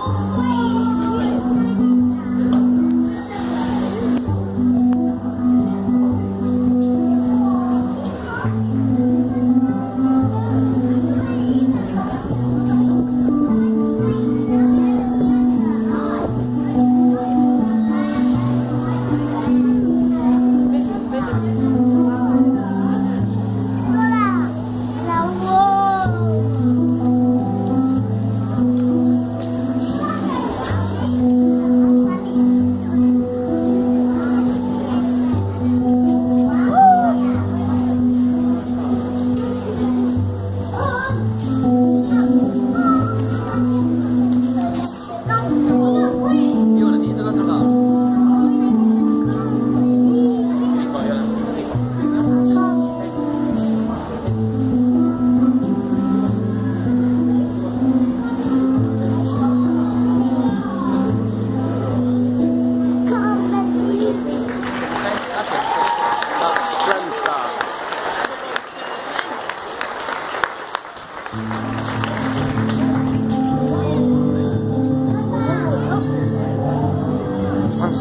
La Fancy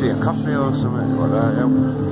a coffee or something like that, yeah.